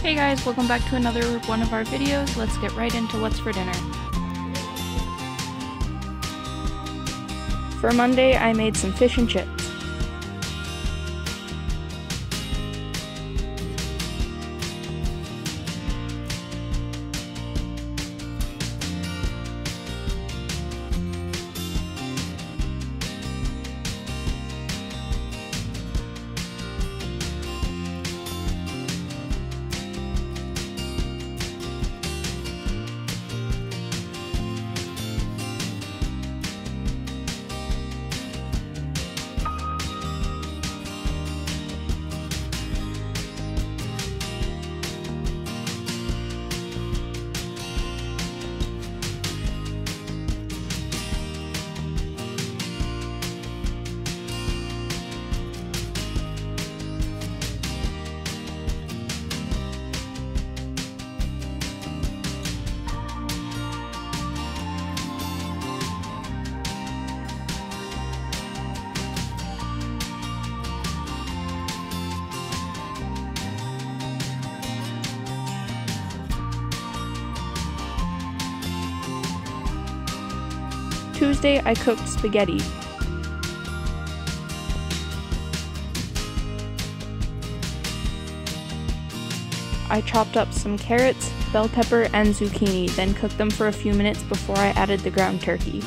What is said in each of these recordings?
Hey guys, welcome back to another one of our videos. Let's get right into what's for dinner. For Monday, I made some fish and chips. Tuesday, I cooked spaghetti. I chopped up some carrots, bell pepper, and zucchini, then cooked them for a few minutes before I added the ground turkey.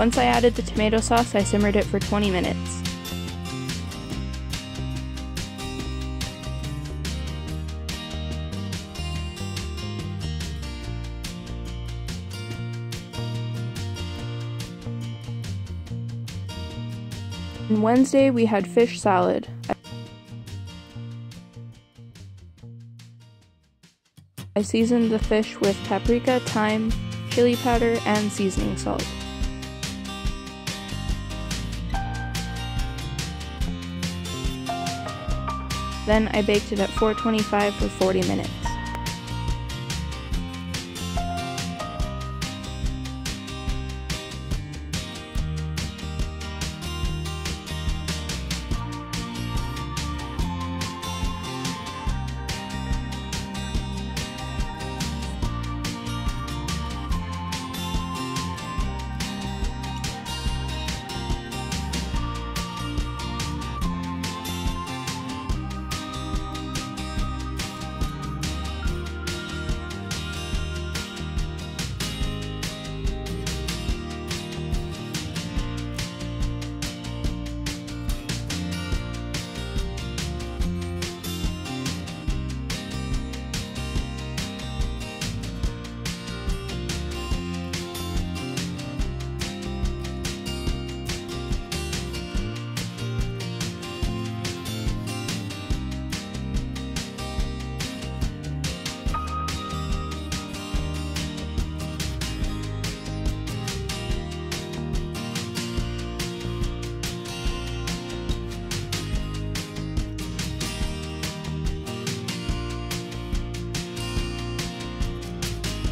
Once I added the tomato sauce, I simmered it for 20 minutes. On Wednesday, we had fish salad. I seasoned the fish with paprika, thyme, chili powder, and seasoning salt. Then I baked it at 425 for 40 minutes.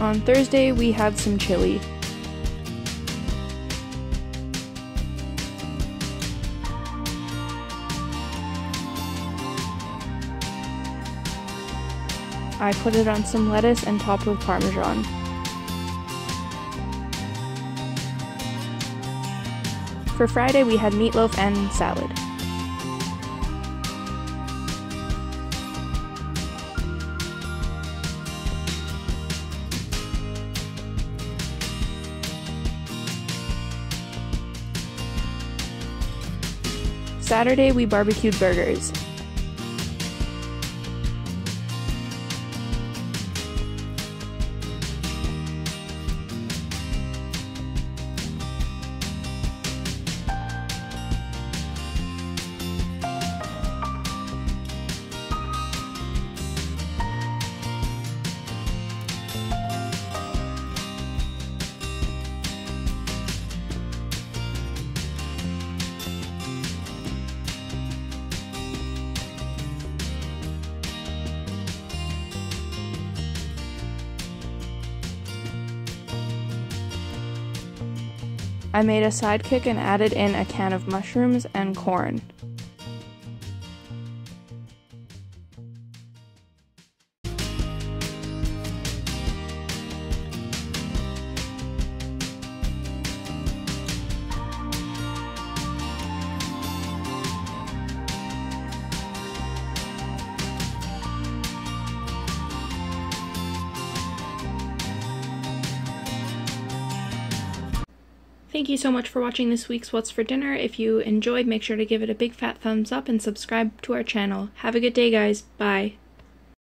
On Thursday, we had some chili. I put it on some lettuce and topped with parmesan. For Friday, we had meatloaf and salad. Saturday, we barbecued burgers. I made a sidekick and added in a can of mushrooms and corn. Thank you so much for watching this week's What's for Dinner. If you enjoyed, make sure to give it a big fat thumbs up and subscribe to our channel. Have a good day, guys. Bye.